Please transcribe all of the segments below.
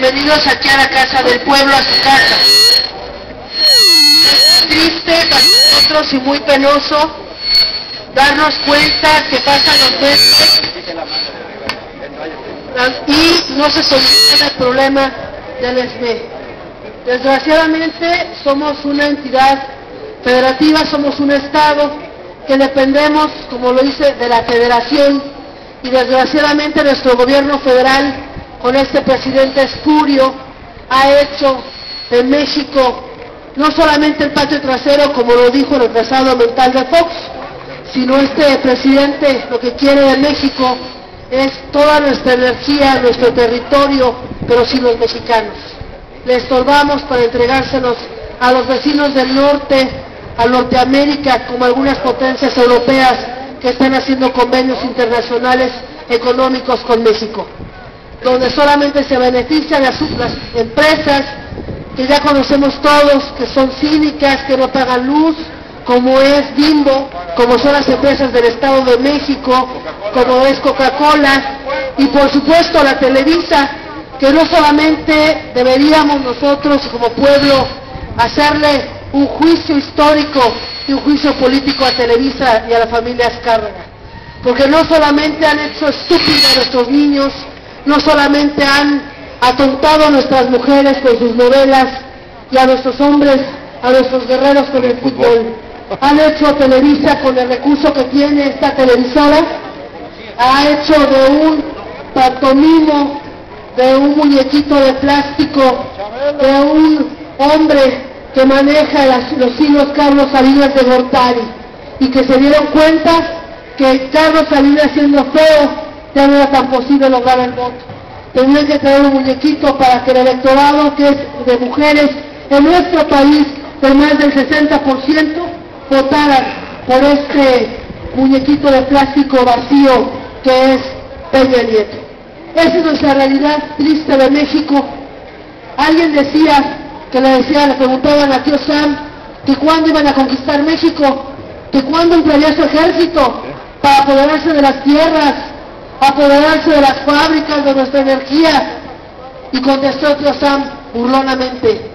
bienvenidos aquí a la casa del pueblo, a su casa. Es triste para nosotros y muy penoso darnos cuenta que pasan los meses y no se soluciona el problema del ESME. Desgraciadamente somos una entidad federativa, somos un Estado que dependemos, como lo dice, de la federación y desgraciadamente nuestro gobierno federal con este presidente espurio ha hecho en México no solamente el patio trasero, como lo dijo el retrasado mental de Fox, sino este presidente lo que quiere de México es toda nuestra energía, nuestro territorio, pero sin los mexicanos. Le estorbamos para entregárselos a los vecinos del norte, a Norteamérica, como algunas potencias europeas que están haciendo convenios internacionales económicos con México, donde solamente se benefician las, las empresas que ya conocemos todos, que son cínicas, que no pagan luz, como es Bimbo, como son las empresas del Estado de México, como es Coca-Cola, y por supuesto la Televisa, que no solamente deberíamos nosotros como pueblo hacerle un juicio histórico y un juicio político a Televisa y a la familia Azcárraga, porque no solamente han hecho estúpidos a nuestros niños, no solamente han atontado a nuestras mujeres con sus novelas y a nuestros hombres, a nuestros guerreros con el fútbol. Han hecho a Televisa con el recurso que tiene esta televisora, ha hecho de un pantomimo, de un muñequito de plástico, de un hombre que maneja las, los hilos Carlos Salinas de Gortari. Y que se dieron cuenta que Carlos Salinas siendo feo ya no era tan posible lograr el voto. Tenían que traer un muñequito para que el electorado que es de mujeres en nuestro país de más del 60% votaran por este muñequito de plástico vacío que es Peña Nieto. Esa es nuestra realidad triste de México. Alguien decía que le decía, le preguntaban a tío Sam que cuándo iban a conquistar México, que cuándo entraría su ejército para apoderarse de las tierras, apoderarse de las fábricas, de nuestra energía. Y contestó tío Sam burlonamente,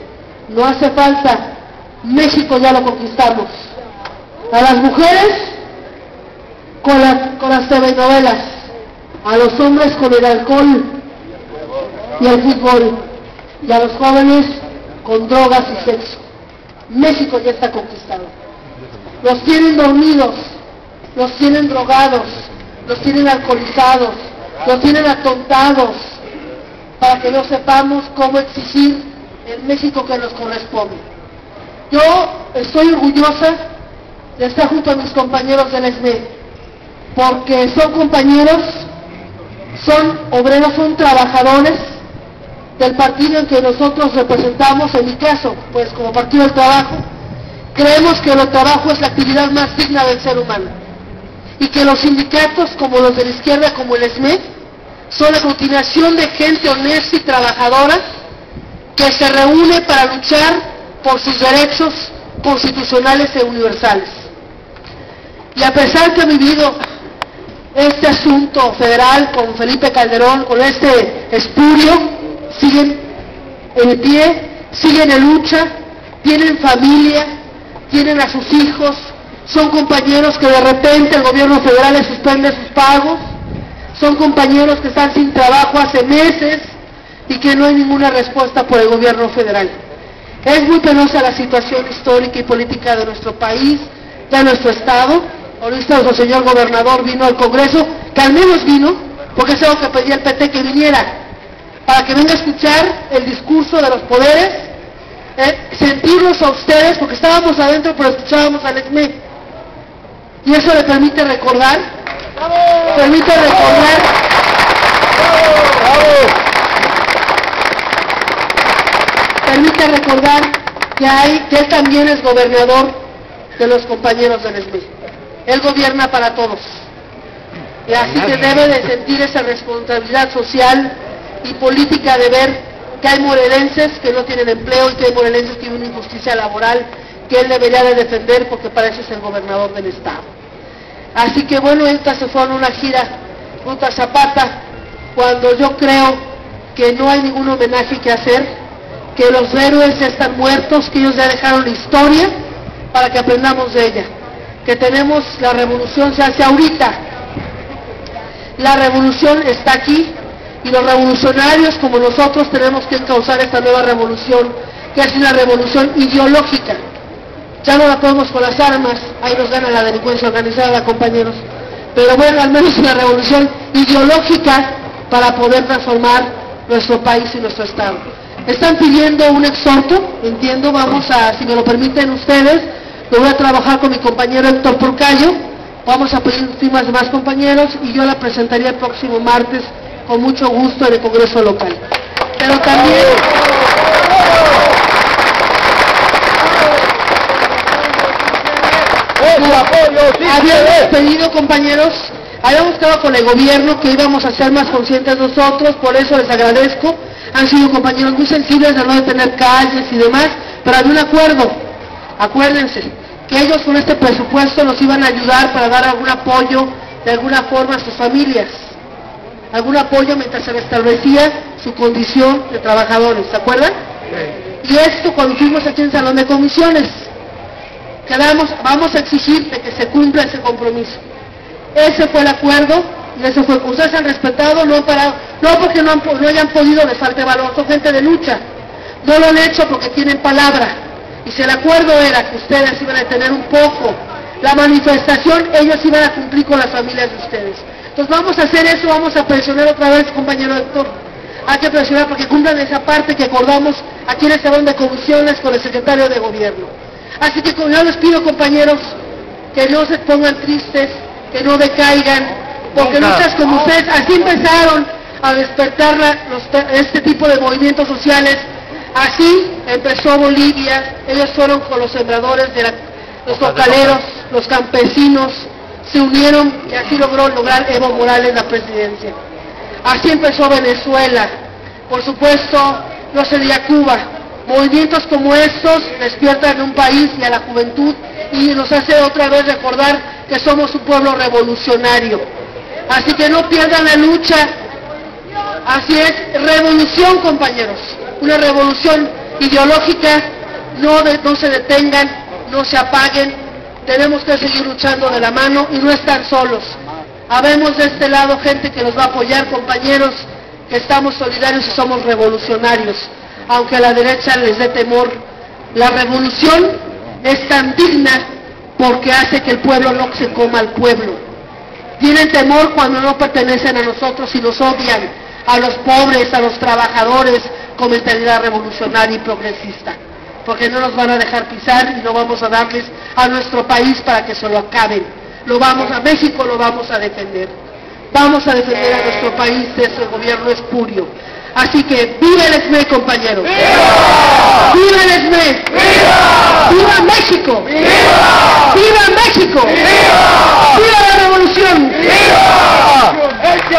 no hace falta, México ya lo conquistamos. A las mujeres con las, con las telenovelas, a los hombres con el alcohol y el fútbol, y a los jóvenes con drogas y sexo. México ya está conquistado. Los tienen dormidos, los tienen drogados, los tienen alcoholizados, los tienen atontados, para que no sepamos cómo exigir el México que nos corresponde. Yo estoy orgullosa de estar junto a mis compañeros del ESME, porque son compañeros, son obreros, son trabajadores del partido en que nosotros representamos, en mi caso, pues como Partido del Trabajo, creemos que el trabajo es la actividad más digna del ser humano y que los sindicatos como los de la izquierda, como el ESME, son la continuación de gente honesta y trabajadora que se reúne para luchar por sus derechos constitucionales e universales. Y a pesar que ha vivido este asunto federal con Felipe Calderón, con este espurio, siguen en pie, siguen en lucha, tienen familia, tienen a sus hijos, son compañeros que de repente el gobierno federal les suspende sus pagos, son compañeros que están sin trabajo hace meses y que no hay ninguna respuesta por el gobierno federal. Es muy penosa la situación histórica y política de nuestro país, de nuestro Estado. Ahorita nuestro señor gobernador vino al Congreso, que al menos vino, porque es algo que pedía el PT que viniera, para que venga a escuchar el discurso de los poderes, eh, sentirlos a ustedes, porque estábamos adentro pero escuchábamos al ESME. Y eso le permite recordar, permite recordar, permite recordar que, hay, que él también es gobernador de los compañeros del ESME. Él gobierna para todos. Y así que debe de sentir esa responsabilidad social y política de ver que hay morelenses que no tienen empleo y que hay morelenses que tienen una injusticia laboral que él debería de defender porque para eso es el gobernador del estado. Así que bueno, esta se fue en una gira Ruta Zapata, cuando yo creo que no hay ningún homenaje que hacer, que los héroes ya están muertos, que ellos ya dejaron la historia para que aprendamos de ella, que tenemos la revolución se hace ahorita, la revolución está aquí y los revolucionarios como nosotros tenemos que causar esta nueva revolución, que es una revolución ideológica. Ya no la podemos con las armas, ahí nos gana la delincuencia organizada, compañeros. Pero bueno, al menos una revolución ideológica para poder transformar nuestro país y nuestro Estado. Están pidiendo un exhorto, entiendo, vamos a, si me lo permiten ustedes, lo voy a trabajar con mi compañero Héctor Porcayo, vamos a pedir firmas de más compañeros y yo la presentaría el próximo martes con mucho gusto en el Congreso local. Pero también... Habíamos pedido, compañeros, habíamos quedado con el gobierno que íbamos a ser más conscientes nosotros, por eso les agradezco. Han sido compañeros muy sensibles de no de tener calles y demás, pero había un acuerdo. Acuérdense que ellos con este presupuesto nos iban a ayudar para dar algún apoyo de alguna forma a sus familias. Algún apoyo mientras se restablecía su condición de trabajadores, ¿se acuerdan? Y esto cuando fuimos aquí en Salón de Comisiones quedamos, vamos a exigir de que se cumpla ese compromiso. Ese fue el acuerdo y eso fue, ustedes han respetado, no han parado, no porque no, hayan podido de falta de valor, son gente de lucha, no lo han hecho porque tienen palabra. Y si el acuerdo era que ustedes iban a tener un poco la manifestación, ellos iban a cumplir con las familias de ustedes. Entonces vamos a hacer eso, vamos a presionar otra vez, compañero Héctor. Hay que presionar porque cumplan esa parte que acordamos aquí en el salón de comisiones con el secretario de gobierno. Así que yo les pido, compañeros, que no se pongan tristes, que no decaigan, porque luchas como ustedes, así empezaron a despertar los, este tipo de movimientos sociales, así empezó Bolivia, ellos fueron con los sembradores, de los localeros, los campesinos, se unieron y así logró lograr Evo Morales la presidencia. Así empezó Venezuela, por supuesto, no sería Cuba, Movimientos como estos despiertan un país y a la juventud y nos hace otra vez recordar que somos un pueblo revolucionario. Así que no pierdan la lucha. Así es, revolución compañeros. Una revolución ideológica. No, se detengan, no se apaguen. Tenemos que seguir luchando de la mano y no están solos. Habemos de este lado gente que nos va a apoyar, compañeros, que estamos solidarios y somos revolucionarios aunque a la derecha les dé temor. La revolución es tan digna porque hace que el pueblo no se coma al pueblo. Tienen temor cuando no pertenecen a nosotros y nos odian, a los pobres, a los trabajadores, con mentalidad revolucionaria y progresista. Porque no nos van a dejar pisar y no vamos a darles a nuestro país para que se lo acaben. Lo vamos a México, lo vamos a defender. Vamos a defender a nuestro país de ese gobierno espurio. Así que viva el SME, compañeros. ¡Viva! ¡Viva el SME! ¡Viva! ¡Viva México! ¡Viva! ¡Viva México! ¡Viva! ¡Viva la revolución! ¡Viva! ¡Este